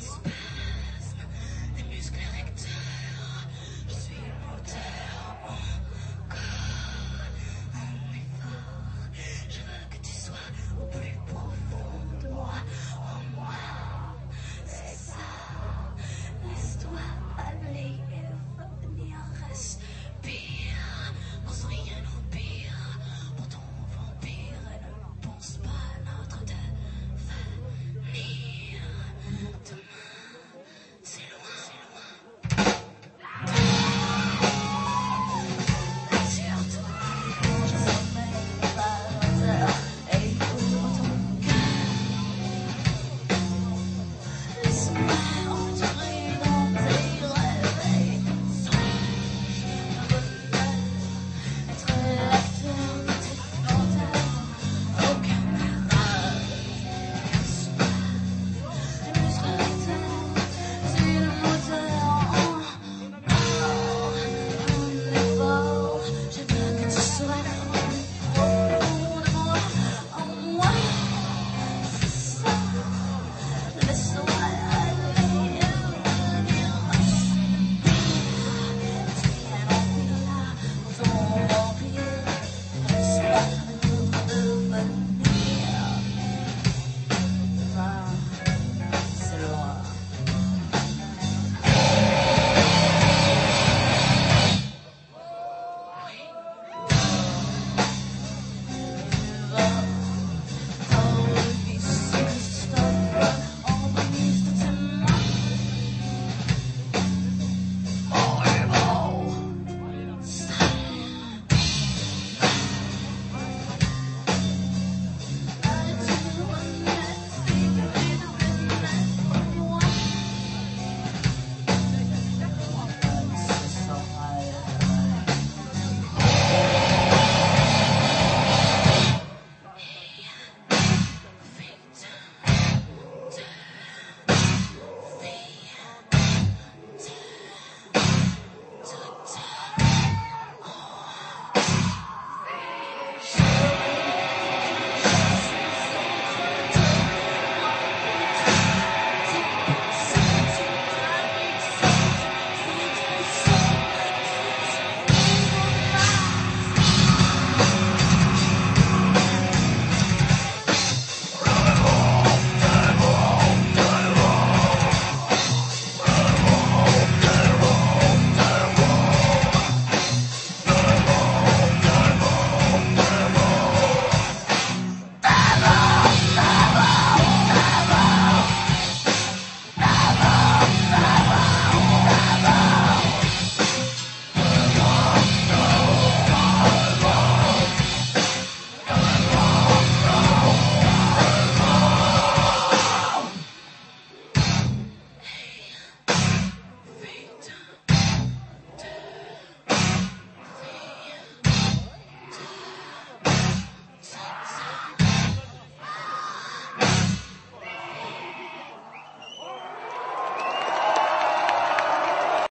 Yes.